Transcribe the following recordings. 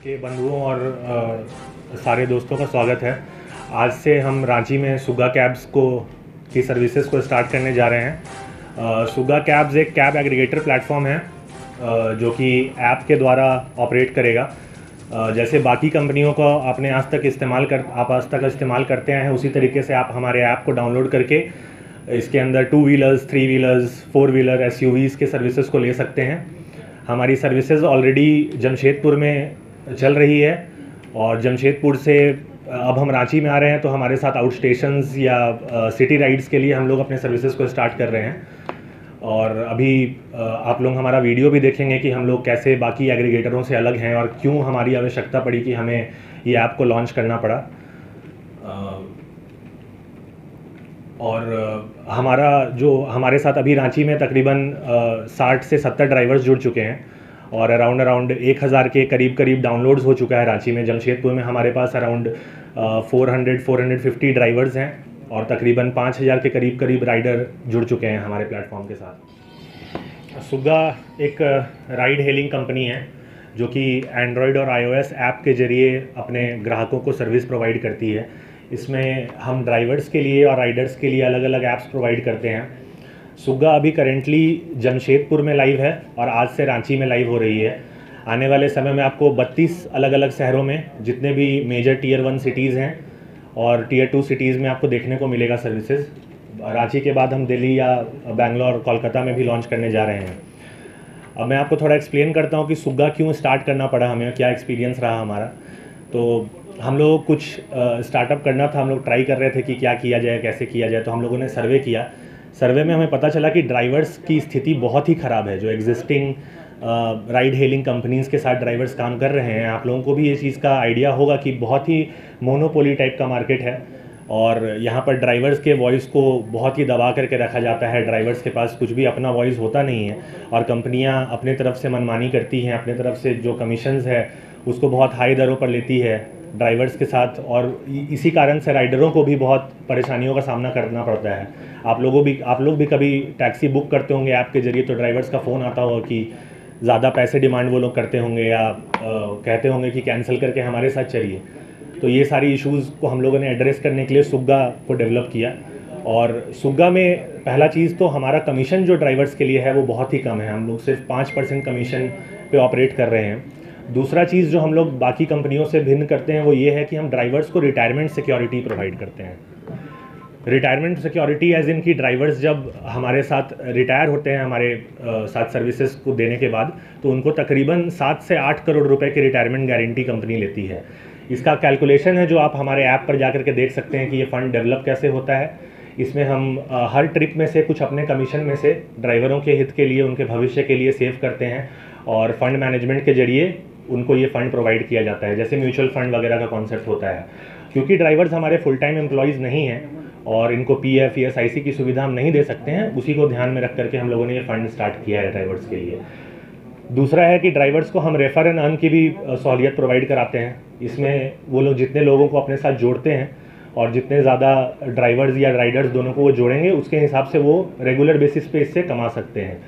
के बंधुओं और अ, सारे दोस्तों का स्वागत है। आज से हम रांची में सुगा कैब्स को की सर्विसेज़ को स्टार्ट करने जा रहे हैं। अ, सुगा कैब्स एक कैब एग्रीगेटर प्लेटफॉर्म है अ, जो कि ऐप के द्वारा ऑपरेट करेगा। अ, जैसे बाकी कंपनियों को आपने आज तक इस्तेमाल कर आप आज तक इस्तेमाल करते हैं उसी तरीके से आप हमारे ऐप को डाउनलोड करके इसके अंदर two wheelers three wheelers four wheelers के सर्विसेज़ को ले सकते हैं। हमारी सर्विसेज़ ऑलरेडी जमशेदपुर में चल रही है और जमशेदपुर से अब हम रांची में आ रहे हैं तो हमारे साथ आउट स्टेशंस या सिटी राइड्स के लिए हम लोग अपने सर्विसेज़ को स्टार्ट कर रहे हैं। और अभी आप लोग हमारा वीडियो भी देखेंगे कि हम लोग कैसे बाकी एग्रीगेटरों से अलग हैं और क्यों हमारी आवश्यकता पड़ी कि हमें ये ऐप को लॉन्च करना पड़ा। और हमारा जो, हमारे साथ अभी रांची में तकरीबन साठ से सत्तर ड्राइवर्स जुड़ चुके हैं। और अराउंड अराउंड एक हज़ार के करीब करीब डाउनलोड्स हो चुका है रांची में। जमशेदपुर में हमारे पास around four hundred four hundred fifty drivers हैं और तकरीबन पाँच हज़ार के करीब करीब राइडर जुड़ चुके हैं हमारे प्लेटफॉर्म के साथ। सुगा एक राइड हेलिंग कंपनी है, जो कि एंड्रॉयड और आईओएस ऐप के ज़रिए अपने ग्राहकों को सर्विस प्रोवाइड करती है। इसमें हम ड्राइवर्स के लिए और राइडर्स के लिए अलग अलग ऐप्स प्रोवाइड करते हैं। सुगा अभी करेंटली जमशेदपुर में लाइव है और आज से रांची में लाइव हो रही है। आने वाले समय में आपको 32 अलग अलग शहरों में जितने भी मेजर टीयर वन सिटीज़ हैं और टीयर टू सिटीज़ में आपको देखने को मिलेगा सर्विसेज़ रांची के बाद हम दिल्ली या बैंगलोर, कोलकाता में भी लॉन्च करने जा रहे हैं। अब मैं आपको थोड़ा एक्सप्लेन करता हूँ कि सुग्गा क्यों स्टार्ट करना पड़ा हमें क्या एक्सपीरियंस रहा हमारा। तो हम लोग कुछ स्टार्टअप करना था, हम लोग ट्राई कर रहे थे कि क्या किया जाए, कैसे किया जाए तो हम लोगों ने सर्वे किया। सर्वे में हमें पता चला कि ड्राइवर्स की स्थिति बहुत ही ख़राब है, जो एग्जिस्टिंग राइड हेलिंग कंपनीज़ के साथ ड्राइवर्स काम कर रहे हैं। आप लोगों को भी ये चीज़ का आइडिया होगा कि बहुत ही मोनोपोली टाइप का मार्केट है और यहाँ पर ड्राइवर्स के वॉइस को बहुत ही दबा करके रखा जाता है। ड्राइवर्स के पास कुछ भी अपना वॉइस होता नहीं है और कंपनियाँ अपने तरफ़ से मनमानी करती हैं, अपने तरफ़ से जो कमीशंस है, उसको बहुत हाई दरों पर लेती है। ड्राइवर्स के साथ और इसी कारण से राइडरों को भी बहुत परेशानियों का सामना करना पड़ता है। आप लोगों भी आप लोग भी कभी टैक्सी बुक करते होंगे ऐप के ज़रिए तो ड्राइवर्स का फ़ोन आता होगा कि ज़्यादा पैसे डिमांड वो लोग करते होंगे या अ, कहते होंगे कि कैंसिल करके हमारे साथ चलिए। तो ये सारी इश्यूज़ को हम लोगों ने एड्रेस करने के लिए सुग्गा को डेवलप किया। और सुग्गा में पहला चीज़ तो हमारा कमीशन जो ड्राइवर्स के लिए है वो बहुत ही कम है। हम लोग सिर्फ़ पाँच परसेंट कमीशन पे ऑपरेट कर रहे हैं। दूसरा चीज़ जो हम लोग बाकी कंपनियों से भिन्न करते हैं वो ये है कि हम ड्राइवर्स को रिटायरमेंट सिक्योरिटी प्रोवाइड करते हैं। रिटायरमेंट सिक्योरिटी एज इन की ड्राइवर्स जब हमारे साथ रिटायर होते हैं हमारे अ, साथ सर्विसेज़ को देने के बाद तो उनको तकरीबन सात से आठ करोड़ रुपए की रिटायरमेंट गारंटी कंपनी लेती है। इसका कैलकुलेशन है जो आप हमारे ऐप पर जाकर के देख सकते हैं कि ये फ़ंड डेवलप कैसे होता है। इसमें हम अ, हर ट्रिप में से कुछ अपने कमीशन में से ड्राइवरों के हित के लिए उनके भविष्य के लिए सेव करते हैं और फंड मैनेजमेंट के ज़रिए उनको ये फ़ंड प्रोवाइड किया जाता है। जैसे म्यूचुअल फंड वगैरह का कॉन्सेप्ट होता है। क्योंकि ड्राइवर्स हमारे फुल टाइम एम्प्लॉयज़ नहीं हैं और इनको पी एफ़ एस की सुविधा हम नहीं दे सकते हैं, उसी को ध्यान में रख करके हम लोगों ने ये फंड स्टार्ट किया है ड्राइवर्स के लिए। दूसरा है कि ड्राइवर्स को हम रेफर एंड अर्न की भी सहूलियत प्रोवाइड कराते हैं। इसमें वो लोग जितने लोगों को अपने साथ जोड़ते हैं और जितने ज़्यादा ड्राइवर्स या राइडर्स दोनों को वो जोड़ेंगे, उसके हिसाब से वो रेगुलर बेसिस पे इससे कमा सकते हैं।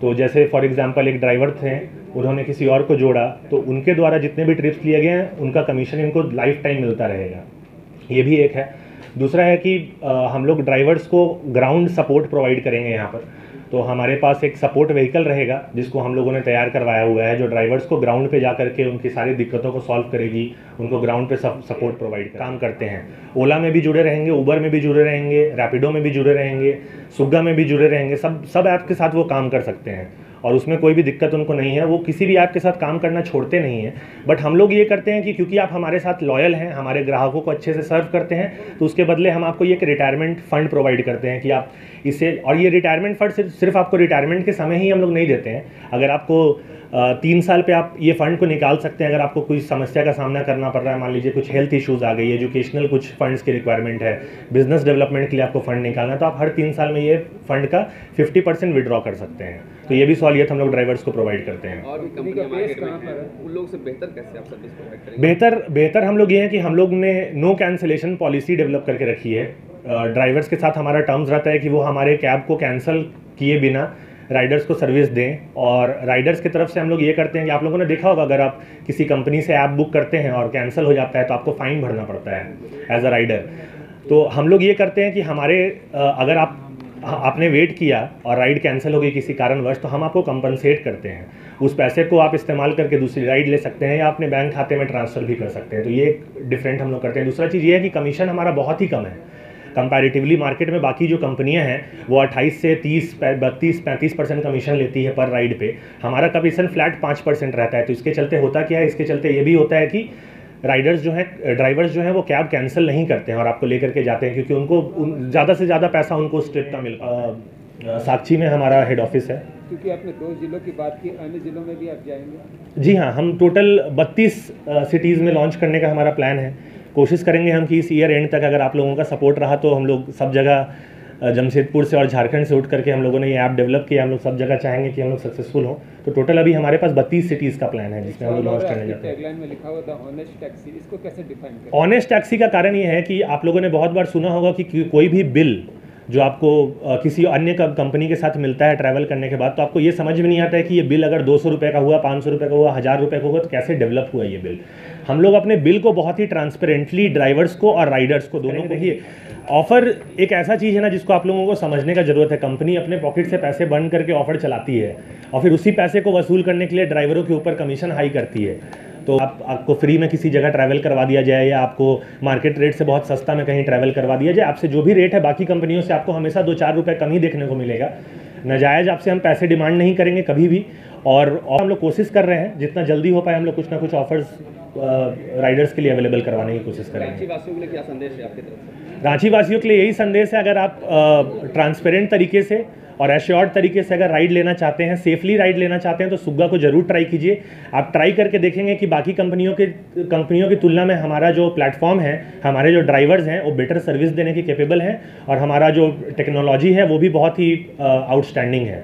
तो जैसे फॉर एग्जांपल एक ड्राइवर थे उन्होंने किसी और को जोड़ा तो उनके द्वारा जितने भी ट्रिप्स लिए गए हैं उनका कमीशन इनको लाइफ टाइम मिलता रहेगा। ये भी एक है। दूसरा है कि अ, हम लोग ड्राइवर्स को ग्राउंड सपोर्ट प्रोवाइड करेंगे यहाँ पर। तो हमारे पास एक सपोर्ट व्हीकल रहेगा जिसको हम लोगों ने तैयार करवाया हुआ है जो ड्राइवर्स को ग्राउंड पे जा करके उनकी सारी दिक्कतों को सॉल्व करेगी उनको ग्राउंड पे सब सपोर्ट प्रोवाइड काम करते हैं। ओला में भी जुड़े रहेंगे उबर में भी जुड़े रहेंगे रैपिडो में भी जुड़े रहेंगे सुग्गा में भी जुड़े रहेंगे सब सब ऐप के साथ वो काम कर सकते हैं। और उसमें कोई भी दिक्कत उनको नहीं है, वो किसी भी ऐप के साथ काम करना छोड़ते नहीं हैं। बट हम लोग ये करते हैं कि क्योंकि आप हमारे साथ लॉयल हैं, हमारे ग्राहकों को अच्छे से सर्व करते हैं तो उसके बदले हम आपको ये एक रिटायरमेंट फंड प्रोवाइड करते हैं कि आप इसे और ये रिटायरमेंट फंड सिर्फ़ सिर्फ़ आपको रिटायरमेंट के समय ही हम लोग नहीं देते हैं। अगर आपको तीन साल पे आप ये फंड को निकाल सकते हैं अगर आपको कोई समस्या का सामना करना पड़ रहा है मान लीजिए कुछ हेल्थ इश्यूज़ आ गई एजुकेशनल कुछ फंड्स की रिक्वायरमेंट है बिज़नेस डेवलपमेंट के लिए आपको फंड निकालना है तो आप हर तीन साल में ये फंड का फिफ्टी परसेंट विड्रॉ कर सकते हैं। तो ये भी सहूलियत हम लोग ड्राइवर्स को प्रोवाइड करते हैं। और भी कंपनियाँ मार्केट में उन लोगों से बेहतर कैसे आप सर्विस प्रोवाइड करेंगे? बेहतर बेहतर हम लोग ये हैं कि हम लोग ने नो कैंसिलेशन पॉलिसी डेवलप करके रखी है। ड्राइवर्स के साथ हमारा टर्म्स रहता है कि वो हमारे कैब को कैंसिल किए बिना राइडर्स को सर्विस दें। और राइडर्स की तरफ़ से हम लोग ये करते हैं कि आप लोगों ने देखा होगा, अगर आप किसी कंपनी से ऐप बुक करते हैं और कैंसिल हो जाता है तो आपको फ़ाइन भरना पड़ता है एज अ राइडर तो हम लोग ये करते हैं कि हमारे अगर आप, आपने वेट किया और राइड कैंसिल हो गई किसी कारणवश तो हम आपको कंपनसेट करते हैं। उस पैसे को आप इस्तेमाल करके दूसरी राइड ले सकते हैं या अपने बैंक खाते में ट्रांसफ़र भी कर सकते हैं। तो ये डिफरेंट हम लोग करते हैं। दूसरा चीज़ ये है कि कमीशन हमारा बहुत ही कम है। कंपैरेटिवली मार्केट में बाकी जो कंपनियाँ हैं वो 28 से 30 बत्तीस पैंतीस परसेंट कमीशन लेती है पर राइड पे। हमारा कमीशन फ्लैट पाँच परसेंट रहता है तो इसके चलते होता क्या है? इसके चलते ये भी होता है कि राइडर्स जो हैं ड्राइवर्स जो हैं वो कैब कैंसिल नहीं करते हैं और आपको लेकर के जाते हैं क्योंकि उनको उन, ज़्यादा से ज़्यादा पैसा उनको उस ट्रिप का मिल साक्षी में हमारा हेड ऑफ़िस है। क्योंकि आपने दो जिलों की बात की अन्य जिलों में भी आप जाएँगे। जी हाँ हम टोटल बत्तीस सिटीज़ में लॉन्च करने का हमारा प्लान है। कोशिश करेंगे हम कि इस ईयर एंड तक अगर आप लोगों का सपोर्ट रहा तो हम लोग सब जगह जमशेदपुर से और झारखंड से उठ करके हम लोगों ने ये ऐप डेवलप किया हम लोग सब जगह चाहेंगे कि हम लोग सक्सेसफुल हों। तो टोटल अभी हमारे पास बत्तीस सिटीज़ का प्लान है जिसमें हम लोग लॉन्च करने जाते हैं। ऑनेस्ट टैक्सी का कारण ये है कि आप लोगों ने बहुत बार सुना होगा कि कोई भी बिल जो आपको किसी अन्य कंपनी के साथ मिलता है ट्रैवल करने के बाद तो आपको ये समझ में नहीं आता है कि ये बिल अगर दो सौ रुपये का हुआ, पाँच सौ रुपये का हुआ, हज़ार रुपये का हुआ तो कैसे डेवलप हुआ ये बिल हम लोग अपने बिल को बहुत ही ट्रांसपेरेंटली ड्राइवर्स को और राइडर्स को दोनों देखिए ऑफ़र एक ऐसा चीज़ है ना जिसको आप लोगों को समझने का ज़रूरत है। कंपनी अपने पॉकेट से पैसे बंद करके ऑफ़र चलाती है और फिर उसी पैसे को वसूल करने के लिए ड्राइवरों के ऊपर कमीशन हाई करती है। तो आप, आपको फ्री में किसी जगह ट्रैवल करवा दिया जाए या आपको मार्केट रेट से बहुत सस्ता में कहीं ट्रैवल करवा दिया जाए, आपसे जो भी रेट है, बाकी कंपनियों से आपको हमेशा दो चार रुपये कम ही देखने को मिलेगा। नजायज़ आपसे हम पैसे डिमांड नहीं करेंगे कभी भी। और, हम लोग कोशिश कर रहे हैं जितना जल्दी हो पाए हम लोग कुछ ना कुछ ऑफर्स राइडर्स के लिए अवेलेबल करवाने की कोशिश करेंगे। रांची वासियों के लिए क्या संदेश है आपकी तरफ़ रांची वासियों के लिए यही संदेश है अगर आप ट्रांसपेरेंट तरीके से और एश्योर्ड तरीके से अगर राइड लेना चाहते हैं सेफली राइड लेना चाहते हैं तो सुग्गा को ज़रूर ट्राई कीजिए। आप ट्राई करके देखेंगे कि बाकी कंपनियों के कंपनियों की तुलना में हमारा जो प्लेटफॉर्म है हमारे जो ड्राइवर्स हैं वो बेटर सर्विस देने के केपेबल हैं और हमारा जो टेक्नोलॉजी है वो भी बहुत ही आउटस्टैंडिंग है।